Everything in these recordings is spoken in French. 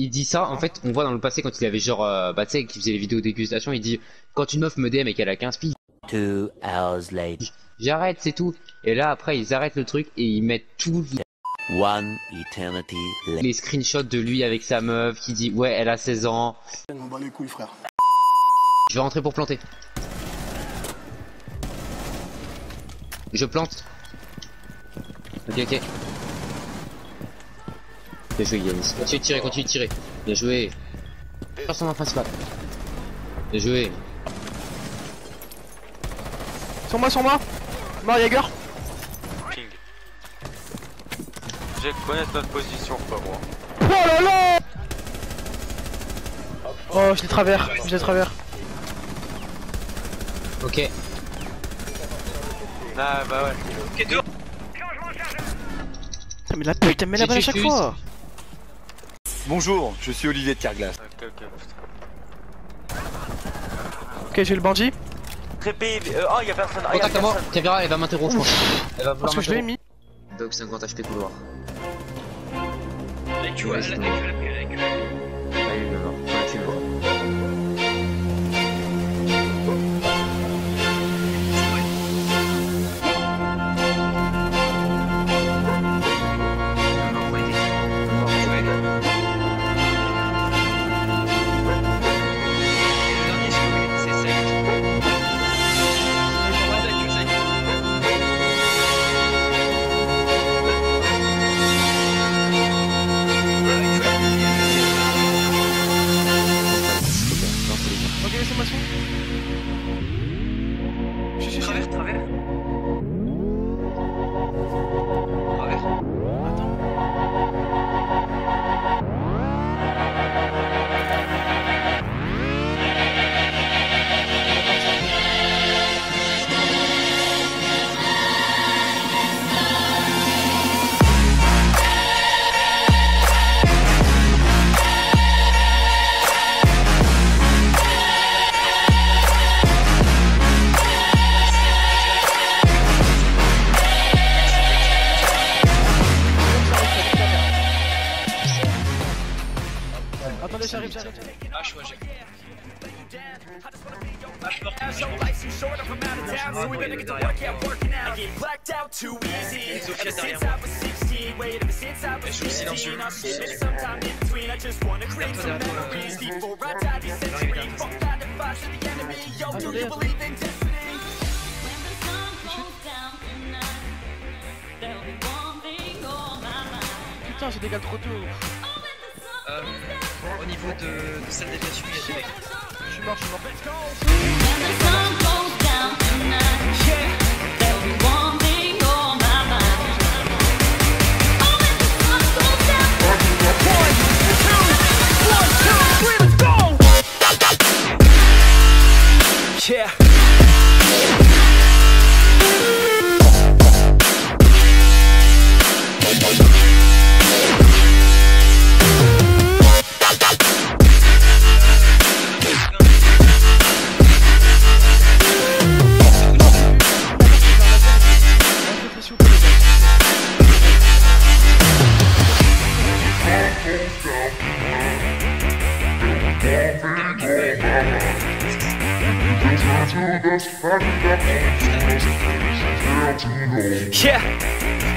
Il dit ça, en fait, on voit dans le passé quand il avait genre, euh, bah tu sais, qu'il faisait les vidéos dégustation, il dit quand une meuf me DM et qu'elle a 15 filles, Two hours later. j'arrête, c'est tout. Et là après ils arrêtent le truc et ils mettent tous One eternity later. les screenshots de lui avec sa meuf qui dit ouais elle a 16 ans. On bat les couilles, frère. Je vais rentrer pour planter. Je plante. Ok ok. Bien joué Yanis. Continue de tirer, continue de tirer. Bien joué. Personne en principal. Bien joué. Sur moi, sur moi Mort Jaeger Ping. J'ai connaître notre position, pas moi. Oh là là Oh, je l'ai travers, je l'ai travers. Ok. Ah bah ouais. Putain, mais la putain, mais la balle à chaque fois Bonjour, je suis Olivier de Carglass. Ok, ok, putain. Ok, j'ai le bandit. Très big. Euh, oh, y'a personne. Ah, y'a Contact à moi. personne. Caméra elle va m'interroger je pense. Elle va vouloir Parce que je l'ai mis. Dog 50 HP couloir. La queue, Ouais, la j'arrive, j'arrive, j'arrive. Ah, je vois, j'ai. Ah, je suis silencieux. Putain, j'ai des gars trop tôt. Au niveau de, de a des. Je suis suis mort. Yeah.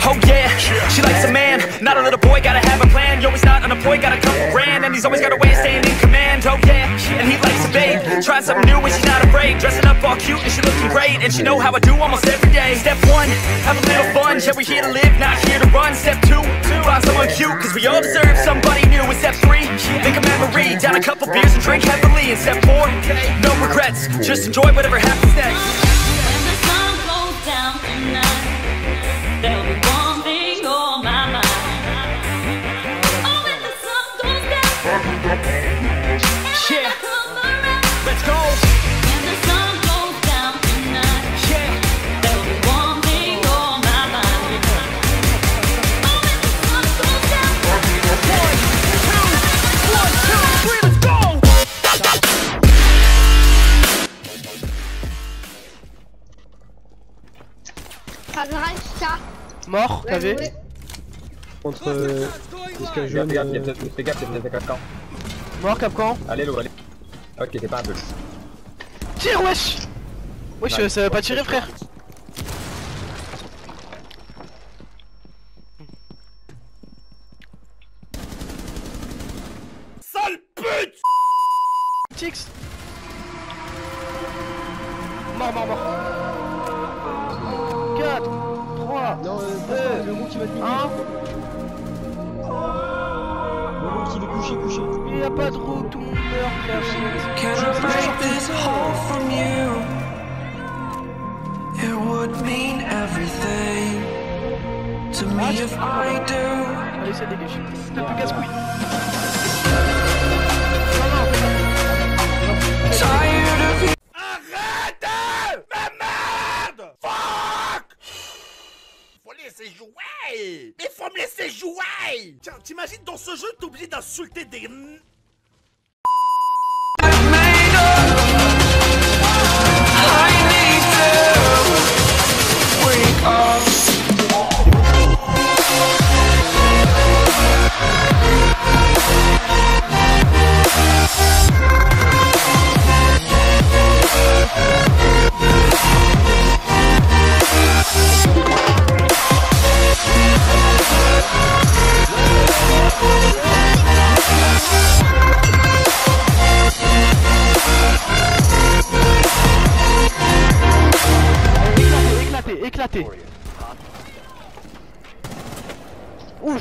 Oh yeah, she likes a man, not a little boy, gotta have a plan. Yo, he's not unemployed, got a couple grand, and he's always got a way of staying in command. Oh yeah, and he likes a babe, trying something new and she's not afraid. Dressing up all cute and she looking great, and she know how I do almost every day. Step one, have a little fun, yeah, we're here to live, not here to run. Step two, find someone cute, cause we all deserve somebody new. And step three, think of memory, down a couple beers and drink heavily. And step four, no regrets, just enjoy whatever happens next. When the sun goes down tonight, Mort, t'as vu Contre. Euh, que je Fais gaffe, il y a peut-être fais gaffe, peut-être Capcan. Mort, Capcan. Allez, l'eau, allez. Ok, t'es pas un peu. Tire, wesh Wesh, euh, ça veut pas tirer, frère. Le gros qui va te niquer. 1. Le gros qui est couché, couché. Il y a pas de roue, tout monde. Can I break this hole from you? It would mean everything to me if I do. Allez, casse-couille. Laisser jouer. Mais faut me laisser jouer. Tiens, t'imagines dans ce jeu t'es obligé d'insulter des... 我